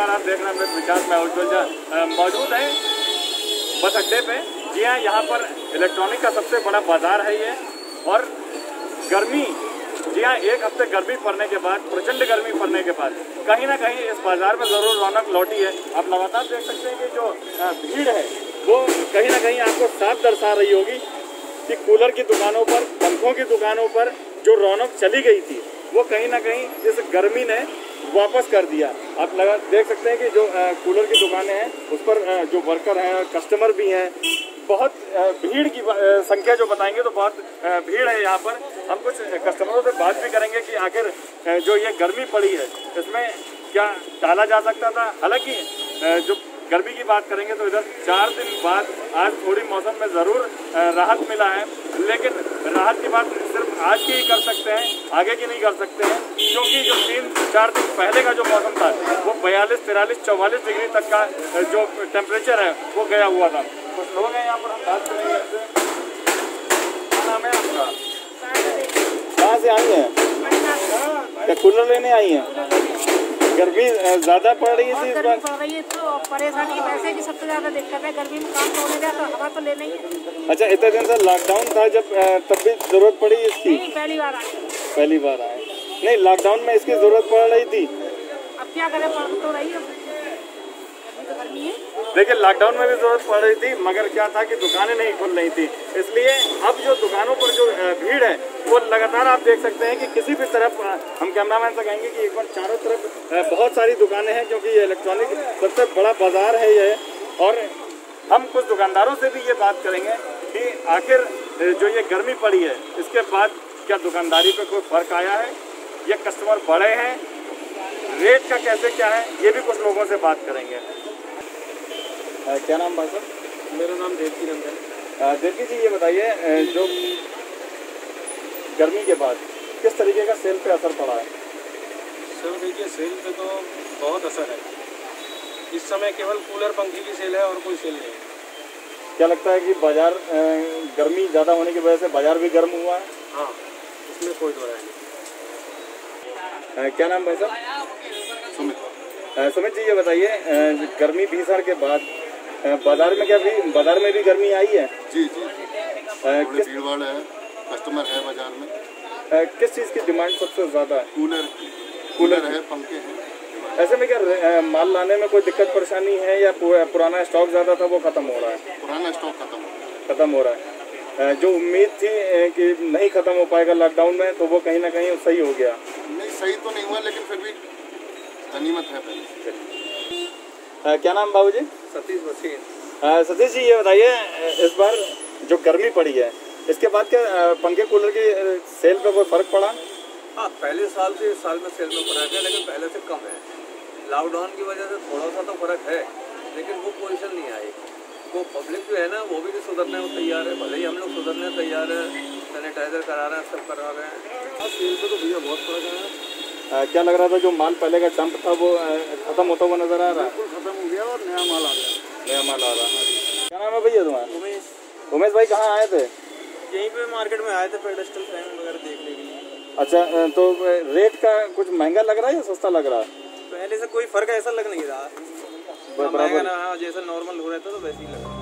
नमस्कार आप देख रहे हैं विकास मैं उज्जवल अ, मौजूद हैं। बस अड्डे पे। जी हाँ यहाँ पर इलेक्ट्रॉनिक का सबसे बड़ा बाज़ार है ये। और गर्मी जी हाँ एक हफ़्ते गर्मी पड़ने के बाद प्रचंड गर्मी पड़ने के बाद कहीं ना कहीं इस बाज़ार में ज़रूर रौनक लौटी है। आप लगातार देख सकते हैं कि जो भीड़ है वो कहीं ना कहीं आपको साफ़ दर्शा रही होगी कि कूलर की दुकानों पर पंखों की दुकानों पर जो रौनक चली गई थी वो कहीं ना कहीं इस गर्मी ने वापस कर दिया। आप लगा, देख सकते हैं कि जो कूलर की दुकानें हैं, उस पर जो वर्कर हैं कस्टमर भी हैं, बहुत भीड़ की संख्या जो बताएँगे तो बहुत भीड़ है यहाँ पर। हम कुछ कस्टमरों से बात भी करेंगे कि आखिर जो ये गर्मी पड़ी है, इसमें क्या डाला जा सकता था? हालाँकि जो गर्मी की बात करेंगे तो इधर चार दिन बाद आज थोड़ी मौसम में ज़रूर राहत मिला है। लेकिन राहत की बात आज की ही कर सकते हैं आगे की नहीं कर सकते हैं क्योंकि जो तीन चार दिन पहले का जो मौसम था वो बयालीस तिरालीस चौवालीस डिग्री तक का जो टेम्परेचर है वो गया हुआ था। कुछ लोग हैं यहाँ पर हम बात करेंगे नाम है आपका? कहाँ से आई हैं? क्या कूलर लेने आई हैं? गर्मी ज़्यादा पड़ रही थी गर्मी पड़ रही है तो परेशानी वैसे भी सबसे ज़्यादा दिक्कत है गर्मी में काम तो होने जाए तो हवा तो लेना ही है। अच्छा इतने दिन से लॉकडाउन था जब तब भी ज़रूरत पड़ी इसकी? नहीं पहली बार आए पहली बार आए। नहीं लॉकडाउन में इसकी ज़रूरत पड़ रही थी। अब क्या करें पड़ तो रही है। गर्मी तो गर्मी है। देखिए लॉकडाउन में भी ज़रूरत पड़ रही थी, मगर क्या था कि दुकानें नहीं खुल रही थी। इसलिए अब जो दुकानों पर जो भीड़ है, वो लगातार आप देख सकते हैं कि किसी भी तरफ़ हम कैमरामैन से कहेंगे कि एक बार चारों तरफ़ बहुत सारी दुकानें हैं, क्योंकि ये इलेक्ट्रॉनिक सबसे बड़ा बाज़ार है ये। और हम कुछ दुकानदारों से भी ये बात करेंगे कि आखिर जो ये गर्मी पड़ी है, इसके बाद क्या दुकानदारी पे कोई फ़र्क आया है? या कस्टमर बढ़े हैं? रेट का कैसे क्या है? ये भी कुछ लोगों से बात करेंगे। अ, क्या नाम भाई साहब? मेरा नाम देवकी नंदन अ, देवकी जी ये बताइए जो गर्मी के बाद किस तरीके का सेल पे असर पड़ा है? सर देखिए सेल पे तो बहुत असर है। इस समय केवल कूलर पंखे की सेल है और कोई सेल नहीं क्या लगता है कि बाज़ार गर्मी ज़्यादा होने की वजह से बाज़ार भी गर्म हुआ है? हाँ इसमें कोई दो राय नहीं। क्या नाम भाई साहब? सुमित। सुमित जी ये बताइए गर्मी भीषण के बाद बाज़ार में क्या भी बाज़ार में भी गर्मी आई है? जी जी किस भीड़ भाड़ है कस्टमर है बाज़ार में। किस चीज़ की डिमांड सबसे ज़्यादा है? कूलर कूलर है पंखे हैं। ऐसे में क्या माल लाने में कोई दिक्कत परेशानी है या पुराना स्टॉक ज़्यादा था वो ख़त्म हो रहा है? पुराना स्टॉक खत्म हो खत्म हो रहा है। जो उम्मीद थी कि नहीं खत्म हो पाएगा लॉकडाउन में तो वो कहीं ना कहीं सही हो गया। नहीं सही तो नहीं हुआ लेकिन फिर भी गनीमत है पहले। क्या नाम बाबू जी सतीश वसीन सतीश जी ये बताइए इस बार जो गर्मी पड़ी है इसके बाद क्या पंखे कूलर की सेल पे कोई फ़र्क पड़ा? हाँ पहले साल से इस साल में सेल में फ़र्क है लेकिन पहले से कम है। लॉकडाउन की वजह से थोड़ा सा तो फ़र्क है लेकिन वो पोजीशन नहीं आई। वो पब्लिक जो है ना वो भी सुधरने को तैयार है। भले ही हम लोग सुधरने तैयार है सैनिटाइजर करा रहे हैं सब करा रहे हैं। हाँ सेल पे तो भैया बहुत फ़र्क है। अ, क्या लग रहा था जो माल पहले का डंप था वो खत्म होता हुआ नज़र आ रहा? है खत्म हो गया और नया माल आ गया। नया माल आ रहा। है क्या नाम है भैया तुम्हारा? उमेश। उमेश भाई कहाँ आए थे? यहीं पे मार्केट में आए थे पेडेस्टल फ़ैन वगैरह देखने के लिए अच्छा तो रेट का कुछ महँगा लग रहा है या सस्ता लग रहा? है पहले से कोई फ़र्क ऐसा लग नहीं रहा। महँगा जैसा नॉर्मल हो रहा था तो वैसे ही लगा